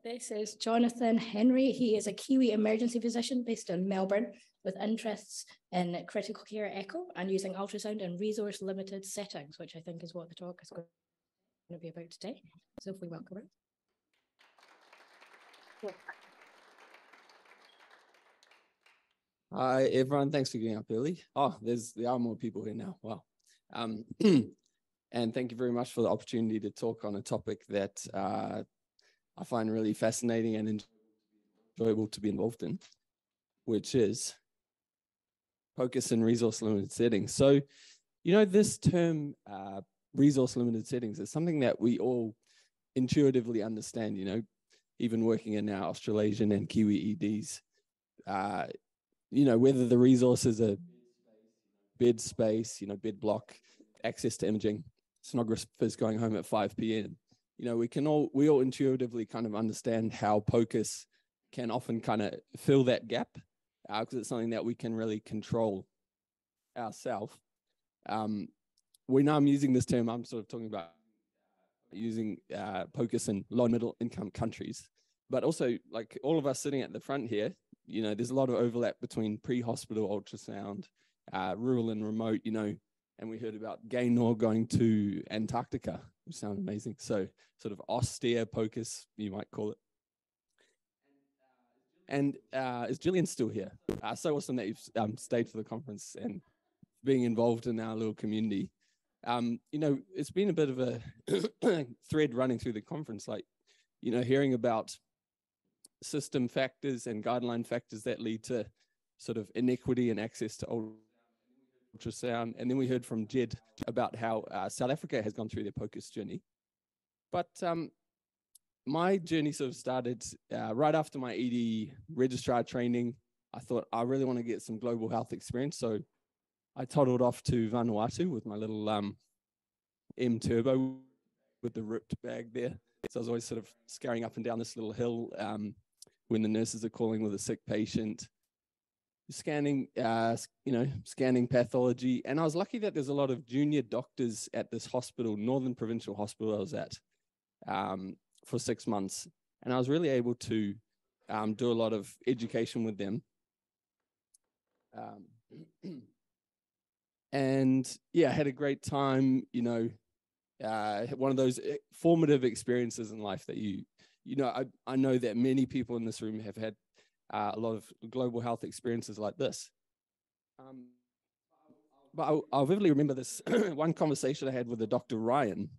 This is Jonathan Henry. He is a Kiwi emergency physician based in Melbourne with interests in critical care echo and using ultrasound in resource limited settings, which I think is what the talk is going to be about today. So if we welcome him. Hi, everyone. Thanks for getting up early. Oh, there's there are more people here now. Wow. Um, and thank you very much for the opportunity to talk on a topic that uh, I find really fascinating and enjoyable to be involved in, which is POCUS in resource limited settings. So, you know, this term uh, resource limited settings is something that we all intuitively understand, you know, even working in our Australasian and Kiwi EDs, uh, you know, whether the resources are bed space, you know, bed block, access to imaging, sonographers going home at 5 p.m. You know, we can all, we all intuitively kind of understand how POCUS can often kind of fill that gap because uh, it's something that we can really control ourselves. Um, when I'm using this term, I'm sort of talking about using uh, POCUS in low middle income countries. But also, like all of us sitting at the front here, you know, there's a lot of overlap between pre-hospital ultrasound, uh, rural and remote, you know, and we heard about Gaynor going to Antarctica, which sounds amazing. So sort of austere POCUS, you might call it. And uh, is Gillian still here? Uh, so awesome that you've um, stayed for the conference and being involved in our little community. Um, you know, it's been a bit of a thread running through the conference, like, you know, hearing about system factors and guideline factors that lead to sort of inequity and access to ultrasound. And then we heard from Jed about how uh, South Africa has gone through their POCUS journey. But um, my journey sort of started uh, right after my ED registrar training. I thought I really want to get some global health experience. So I toddled off to Vanuatu with my little um, M Turbo with the ripped bag there. So I was always sort of scurrying up and down this little hill um, when the nurses are calling with a sick patient, scanning, uh, you know, scanning pathology. And I was lucky that there's a lot of junior doctors at this hospital, Northern Provincial Hospital I was at um, for six months. And I was really able to um, do a lot of education with them. Um, and yeah, I had a great time, you know, uh, one of those eh, formative experiences in life that you, you know, I, I know that many people in this room have had uh, a lot of global health experiences like this. Um, but I'll, I'll, vividly remember this one conversation I had with the Dr. Ryan.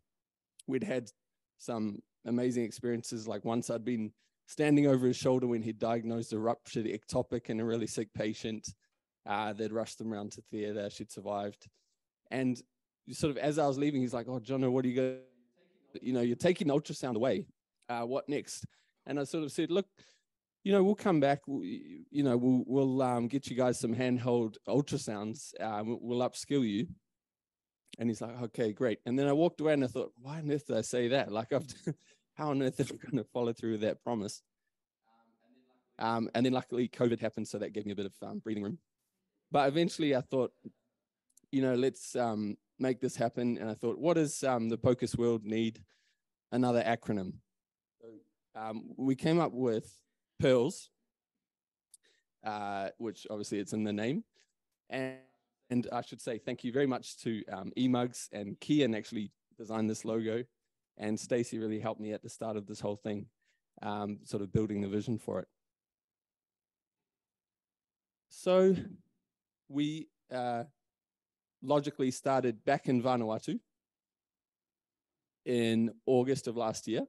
We'd had some amazing experiences. Like once I'd been standing over his shoulder when he'd diagnosed a ruptured ectopic in a really sick patient. Uh, they'd rushed them around to theatre. She'd survived. And sort of as I was leaving, he's like, "Oh, John, what are you going? You know, you're taking ultrasound away. Uh, what next?" And I sort of said, "Look, you know, we'll come back. you know, we'll we'll um, get you guys some handheld ultrasounds. Um, we'll upskill you." And he's like, "Okay, great." And then I walked away and I thought, "Why on earth did I say that? Like, I've, how on earth am I going to follow through with that promise?" Um, and then luckily COVID happened, so that gave me a bit of um, breathing room. But eventually I thought, you know, let's um, make this happen. And I thought, what does um, the POCUS world need? Another acronym. Um, we came up with PEARLS, uh, which obviously it's in the name. And, and I should say thank you very much to um, eMugs and Kian actually designed this logo. And Stacey really helped me at the start of this whole thing, um, sort of building the vision for it. So we uh, logically started back in Vanuatu in August of last year.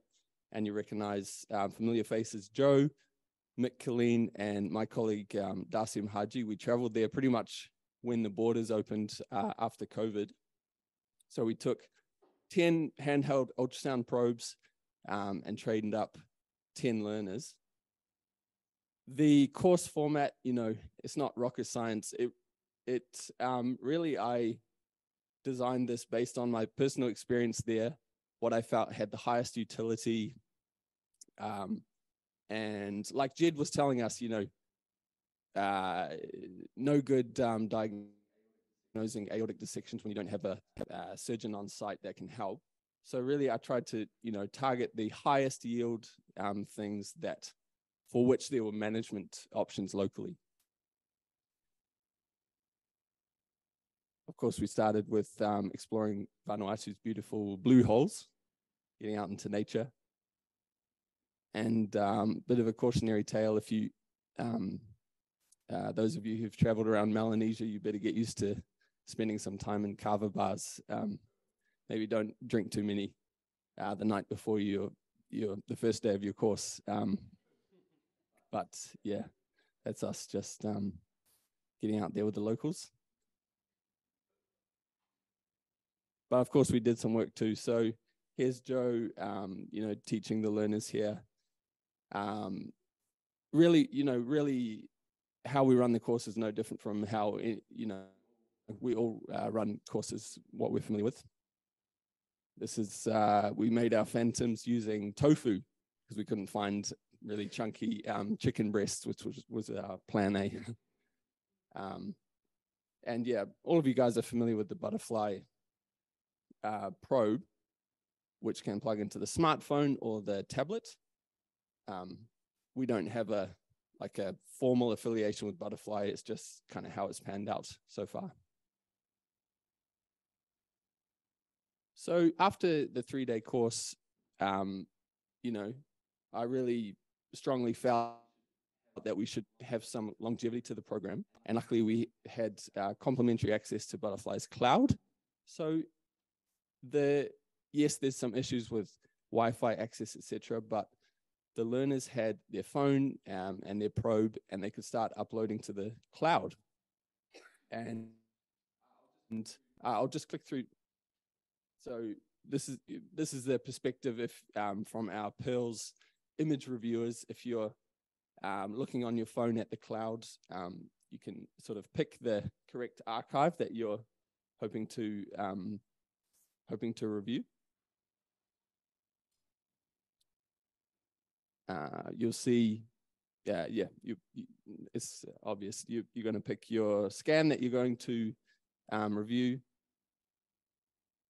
And you recognize um, familiar faces Joe, Mick Killeen, and my colleague um, Dasim Haji. We traveled there pretty much when the borders opened uh, after COVID. So we took 10 handheld ultrasound probes um, and trained up 10 learners. The course format, you know, it's not rocket science. It it um, really I designed this based on my personal experience there, what I felt had the highest utility. Um, and like Jed was telling us, you know, uh, no good um, diagnosing aortic dissections when you don't have a, a, surgeon on site that can help. So really, I tried to, you know, target the highest yield um, things that for which there were management options locally. Of course, we started with um, exploring Vanuatu's beautiful blue holes, getting out into nature. And um, bit of a cautionary tale if you, um, uh, those of you who've traveled around Melanesia, you better get used to spending some time in kava bars. Um, maybe don't drink too many uh, the night before your your the first day of your course. Um, but yeah, that's us just um, getting out there with the locals. But of course, we did some work too. So here's Joe, um, you know, teaching the learners here. Um, really, you know, really how we run the course is no different from how, you know, we all uh, run courses, what we're familiar with. This is, uh, we made our phantoms using tofu because we couldn't find really chunky um, chicken breasts, which was, was our plan A. um, and yeah, all of you guys are familiar with the butterfly uh, probe, which can plug into the smartphone or the tablet. Um, we don't have a like a formal affiliation with Butterfly. It's just kind of how it's panned out so far. So after the three day course, um, you know, I really strongly felt that we should have some longevity to the program. And luckily, we had uh, complimentary access to Butterfly's cloud. So the yes, there's some issues with Wi-Fi access, etc., but the learners had their phone um, and their probe, and they could start uploading to the cloud. And, and I'll just click through so this is this is the perspective if um, from our Pearls image reviewers. If you're um, looking on your phone at the cloud, um, you can sort of pick the correct archive that you're hoping to um, hoping to review. Uh, you'll see, yeah, yeah, you, you, it's obvious. You, you're going to pick your scan that you're going to um, review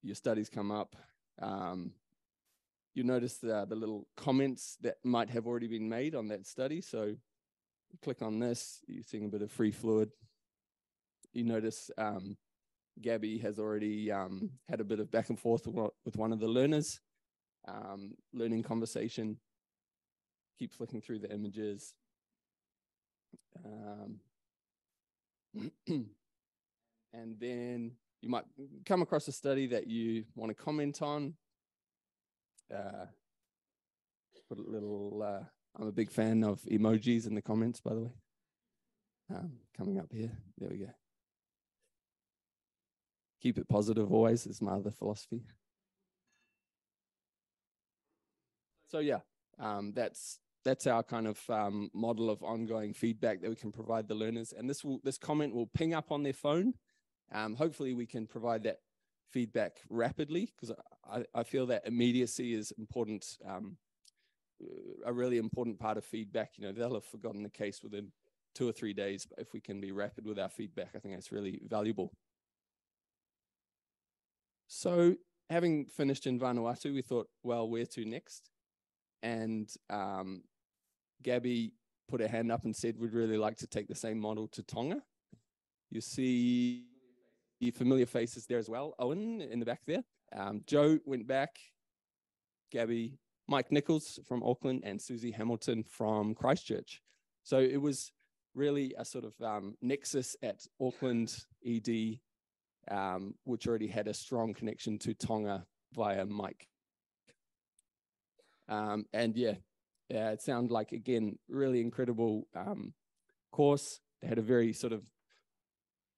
your studies come up, um, you notice the, the little comments that might have already been made on that study. So click on this, you're seeing a bit of free fluid. You notice um, Gabby has already um, had a bit of back and forth with one of the learners, um, learning conversation. Keep flicking through the images. Um, and then you might come across a study that you want to comment on. Uh, put a little, uh, I'm a big fan of emojis in the comments, by the way. Um, coming up here, there we go. Keep it positive always is my other philosophy. So yeah, um, that's that's our kind of um, model of ongoing feedback that we can provide the learners. And this will this comment will ping up on their phone um, hopefully, we can provide that feedback rapidly because I, I, feel that immediacy is important, um, a really important part of feedback. You know, they'll have forgotten the case within two or three days, but if we can be rapid with our feedback, I think that's really valuable. So, having finished in Vanuatu, we thought, well, where to next? And um, Gabby put her hand up and said, we'd really like to take the same model to Tonga. You see the familiar faces there as well. Owen in the back there. Um, Joe went back. Gabby, Mike Nichols from Auckland, and Susie Hamilton from Christchurch. So it was really a sort of um, nexus at Auckland ED, um, which already had a strong connection to Tonga via Mike. Um, and yeah, yeah, it sounded like again really incredible um, course. They had a very sort of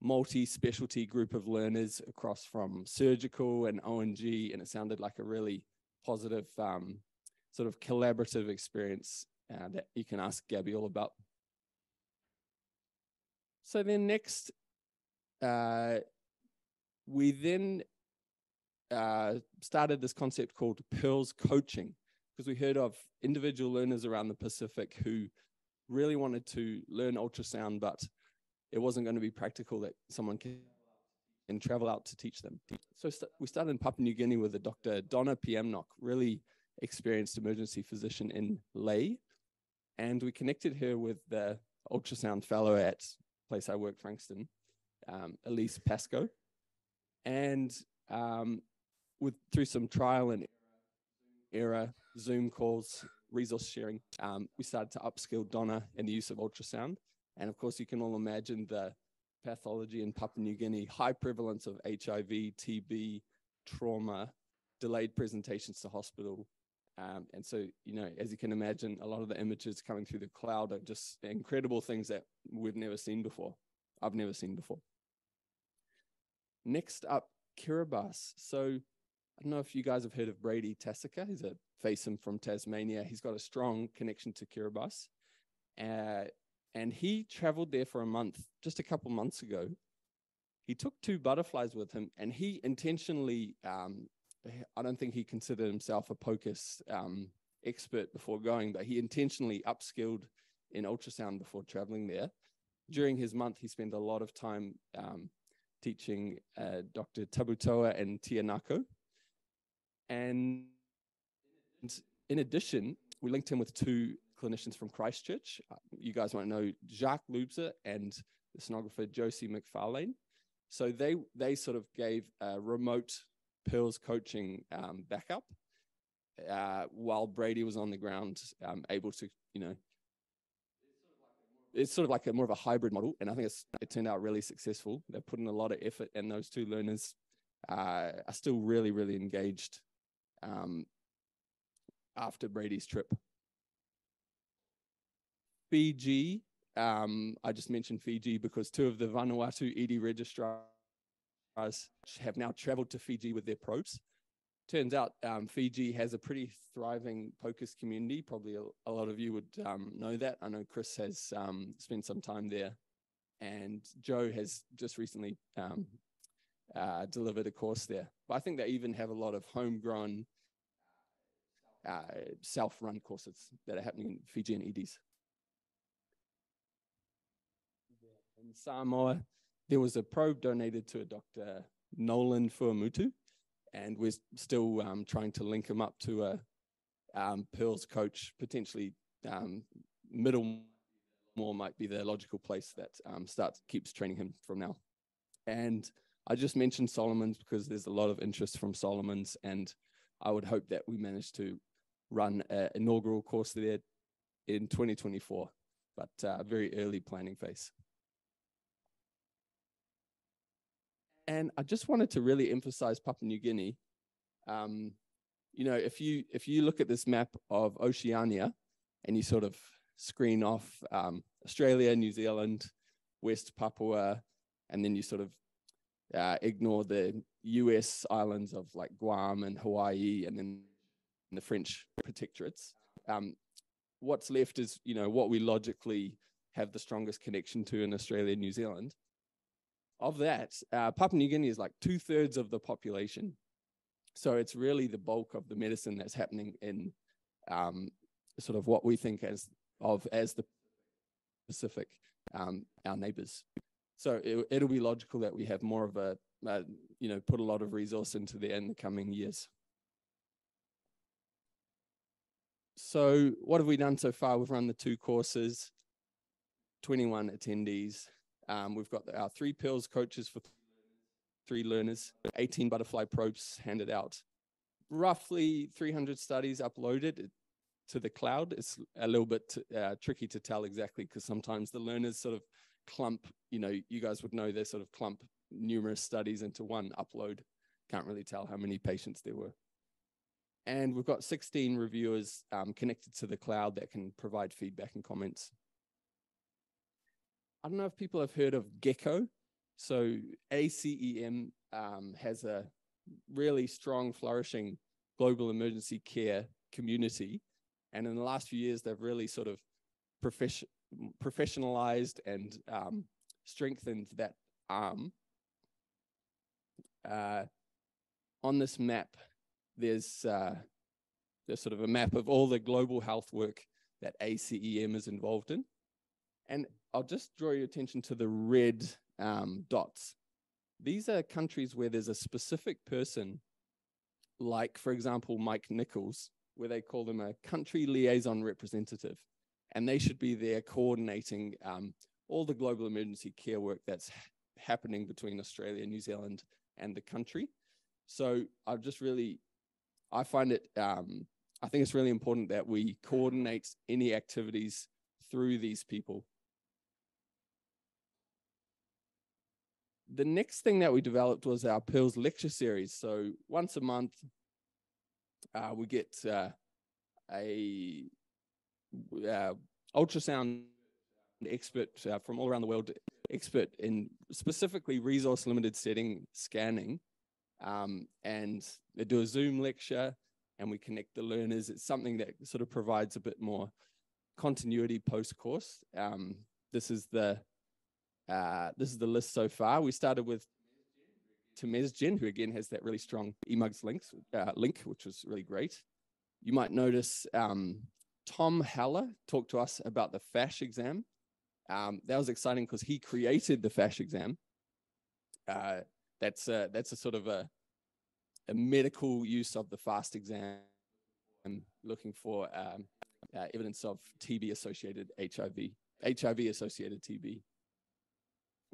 multi-specialty group of learners across from surgical and O&G, and it sounded like a really positive um, sort of collaborative experience uh, that you can ask Gabby all about. So then next, uh, we then uh, started this concept called Pearls Coaching because we heard of individual learners around the Pacific who really wanted to learn ultrasound, but it wasn't going to be practical that someone can and travel out to teach them. So st- we started in Papua New Guinea with a Dr. Donna Piemnok, really experienced emergency physician in Lae. And we connected her with the ultrasound fellow at place I work, Frankston, um, Elise Pasco. And um, with through some trial and error, Zoom calls, resource sharing, um, we started to upskill Donna in the use of ultrasound. And of course, you can all imagine the pathology in Papua New Guinea, high prevalence of HIV, TB, trauma, delayed presentations to hospital. Um, and so, you know, as you can imagine, a lot of the images coming through the cloud are just incredible things that we've never seen before. I've never seen before. Next up, Kiribati. So I don't know if you guys have heard of Brady Tassaka. He's a FACEM from Tasmania. He's got a strong connection to Kiribati. Uh, and he traveled there for a month just a couple months ago. He took two butterflies with him and he intentionally, um, I don't think he considered himself a POCUS um, expert before going, but he intentionally upskilled in ultrasound before traveling there. During his month, he spent a lot of time um, teaching uh, Dr. Tabutoa and Tianako. And in addition, we linked him with two clinicians from Christchurch. Uh, you guys might know Jacques Lubzer and the sonographer Josie McFarlane. So they they sort of gave a remote Pearls coaching um, backup uh, while Brady was on the ground, um, able to you know. It's sort of like a more of a hybrid model, and I think it turned out really successful. They're putting a lot of effort, and those two learners uh, are still really, really engaged um, after Brady's trip. Fiji, um, I just mentioned Fiji because two of the Vanuatu ED registrars have now traveled to Fiji with their probes. Turns out um, Fiji has a pretty thriving POCUS community. Probably a, a lot of you would um, know that. I know Chris has um, spent some time there, and Joe has just recently um, uh, delivered a course there. But I think they even have a lot of homegrown self-run courses that are happening in Fiji and EDs. In Samoa, there was a probe donated to a Dr. Nolan Fuamutu, and we're still um, trying to link him up to a um, Pearls coach, potentially um, middle more might be the logical place that um, starts keeps training him from now. And I just mentioned Solomons because there's a lot of interest from Solomons, and I would hope that we manage to run an inaugural course there in 2024, but uh, very early planning phase. And I just wanted to really emphasize Papua New Guinea. Um, you know, if you if you look at this map of Oceania and you sort of screen off um, Australia, New Zealand, West Papua, and then you sort of uh, ignore the US islands of like Guam and Hawaii, and then the French protectorates. Um, what's left is, you know, what we logically have the strongest connection to in Australia and New Zealand. Of that, uh, Papua New Guinea is like two thirds of the population. So it's really the bulk of the medicine that's happening in um, sort of what we think as of as the Pacific, um, our neighbors. So it, will be logical that we have more of a, uh, you know, put a lot of resource into there in the coming years. So what have we done so far? We've run the two courses, 21 attendees. Um, we've got our three Pearls coaches for three learners, 18 butterfly probes handed out. Roughly 300 studies uploaded to the cloud. It's a little bit uh, tricky to tell exactly because sometimes the learners sort of clump, you know, you guys would know they sort of clump numerous studies into one upload. Can't really tell how many patients there were. And we've got 16 reviewers um, connected to the cloud that can provide feedback and comments. I don't know if people have heard of Gecko. So ACEM um, has a really strong, flourishing global emergency care community. And in the last few years, they've really sort of profession, professionalized and um, strengthened that arm. Uh, on this map, there's uh, there's sort of a map of all the global health work that ACEM is involved in. And I'll just draw your attention to the red um, dots. these are countries where there's a specific person, like, for example, Mike Nichols, where they call them a country liaison representative. And they should be there coordinating um, all the global emergency care work that's happening between Australia, and New Zealand, and the country. So I've just really, I find it, um, I think it's really important that we coordinate any activities through these people. The next thing that we developed was our Pearls lecture series. So once a month, uh, we get uh, a uh, ultrasound expert uh, from all around the world, expert in specifically resource limited setting scanning. Um, and they do a Zoom lecture and we connect the learners. It's something that sort of provides a bit more continuity post course. Um, this is the uh, this is the list so far. We started with Temesgen, who again has that really strong eMugs links, uh, link, which was really great. You might notice um, Tom Heller talked to us about the FASH exam. Um, that was exciting because he created the FASH exam. Uh, that's a, that's a sort of a, a medical use of the FAST exam, looking for um, uh, evidence of TB associated HIV, HIV associated TB.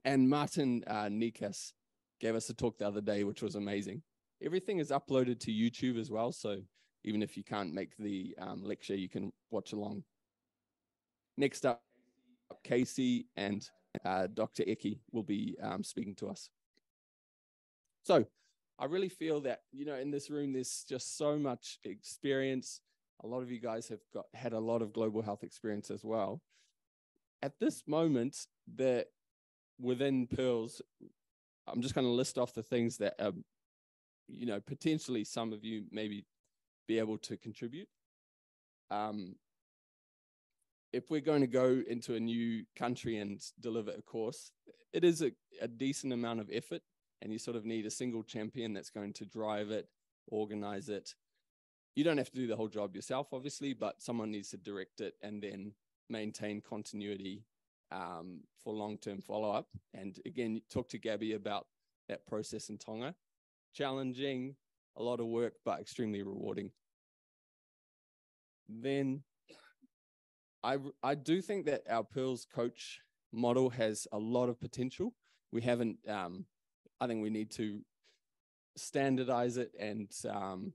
And Martin uh, Nikas gave us a talk the other day, which was amazing. Everything is uploaded to YouTube as well. So even if you can't make the um, lecture, you can watch along. Next up, Casey and uh, Dr. Eki will be um, speaking to us. So I really feel that, you know, in this room, there's just so much experience. A lot of you guys have got had a lot of global health experience as well. At this moment, that within Pearls, I'm just going to list off the things that, um, you know, potentially some of you maybe be able to contribute. Um, if we're going to go into a new country and deliver a course, it is a, a decent amount of effort, and you sort of need a single champion that's going to drive it, organize it. You don't have to do the whole job yourself, obviously, but someone needs to direct it and then maintain continuity um, for long-term follow-up. And again, talk to Gabby about that process in Tonga. Challenging, a lot of work, but extremely rewarding. Then I, I do think that our Pearls coach model has a lot of potential. We haven't, um, I think we need to standardize it and, um,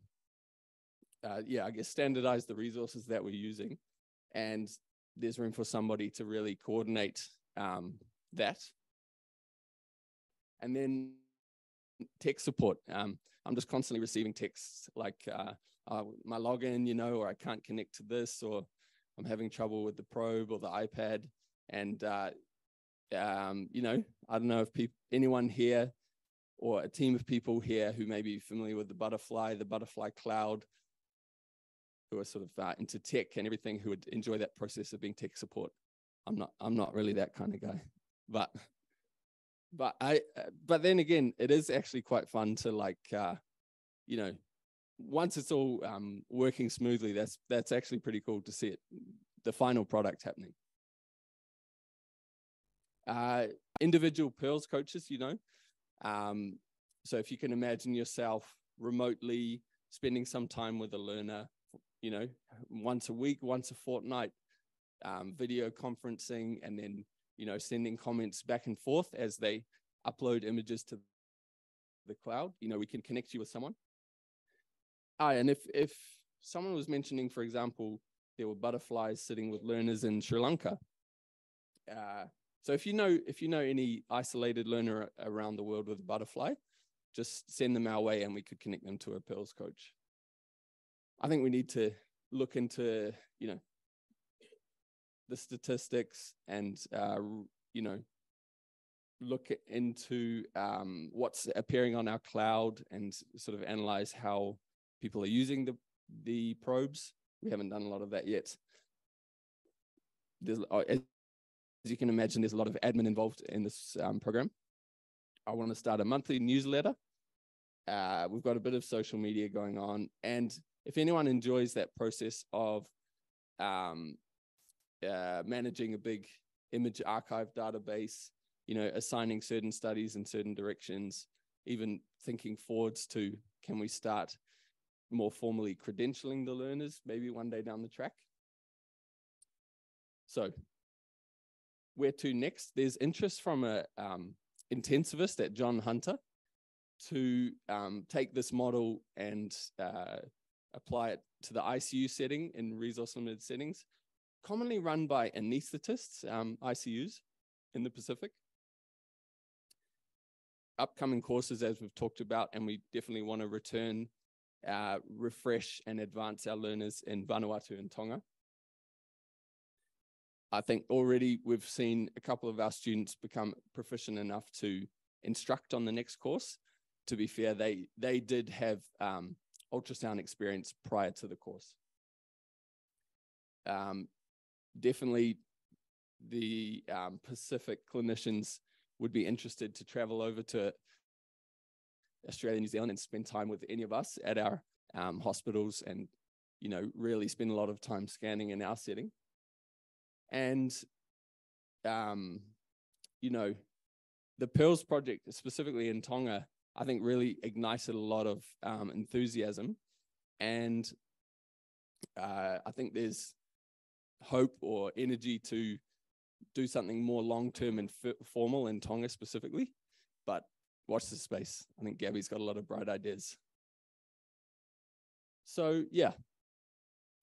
uh, yeah, I guess standardize the resources that we're using. And there's room for somebody to really coordinate um, that. And then tech support. Um, I'm just constantly receiving texts like uh, uh, my login, you know, or I can't connect to this, or I'm having trouble with the probe or the iPad. And, uh, um, you know, I don't know if people, anyone here or a team of people here who may be familiar with the butterfly, the butterfly cloud, who are sort of uh, into tech and everything, who would enjoy that process of being tech support. I'm not, I'm not really that kind of guy, but, but I, but then again, it is actually quite fun to like, uh, you know, once it's all um, working smoothly, that's that's actually pretty cool to see it, the final product happening. Uh, individual Pearls coaches, you know, um, so if you can imagine yourself remotely spending some time with a learner, you know, once a week, once a fortnight, um, video conferencing, and then you know sending comments back and forth as they upload images to the cloud. You know, we can connect you with someone Ah, and if if someone was mentioning, for example, there were butterflies sitting with learners in Sri Lanka. Uh, so if you know if you know any isolated learner around the world with a butterfly, just send them our way, and we could connect them to a Pearls coach. I think we need to look into you know the statistics and uh, you know look into um, what's appearing on our cloud and sort of analyze how people are using the, the probes. We haven't done a lot of that yet. There's, as you can imagine, there's a lot of admin involved in this um, program. I want to start a monthly newsletter. Uh, we've got a bit of social media going on. And if anyone enjoys that process of um, uh, managing a big image archive database, you know, assigning certain studies in certain directions, even thinking forwards to can we start more formally credentialing the learners maybe one day down the track. So where to next? There's interest from a um, intensivist at John Hunter to um, take this model and uh, apply it to the ICU setting in resource limited settings, commonly run by anesthetists, um, ICUs in the Pacific. Upcoming courses, as we've talked about, and we definitely want to return, uh, refresh, and advance our learners in Vanuatu and Tonga. I think already we've seen a couple of our students become proficient enough to instruct on the next course. To be fair, they they did have um, ultrasound experience prior to the course. Um, definitely, the um, Pacific clinicians would be interested to travel over to Australia, New Zealand, and spend time with any of us at our um, hospitals, and you know, really spend a lot of time scanning in our setting. And, um, you know, the Pearls project, specifically in Tonga, I think really ignited a lot of um, enthusiasm. And uh, I think there's hope or energy to do something more long term and f- formal in Tonga specifically. But watch this space. I think Gabby's got a lot of bright ideas. So, yeah,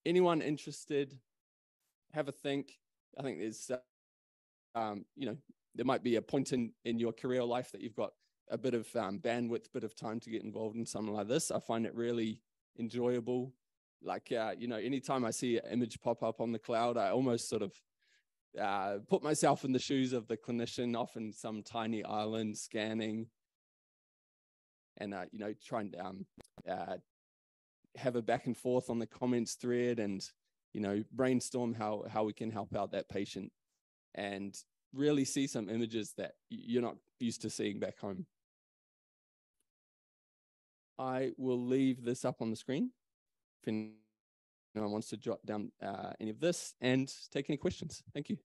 anyone interested, have a think. I think there's, um, you know, there might be a point in, in your career life that you've got a bit of um, bandwidth, bit of time to get involved in something like this. I find it really enjoyable. Like, uh, you know, anytime I see an image pop up on the cloud, I almost sort of uh, put myself in the shoes of the clinician, often some tiny island scanning, and uh, you know, trying to um, uh, have a back and forth on the comments thread, and you know, brainstorm how how we can help out that patient, and really see some images that you're not used to seeing back home. I will leave this up on the screen if anyone wants to jot down uh, any of this and take any questions. Thank you.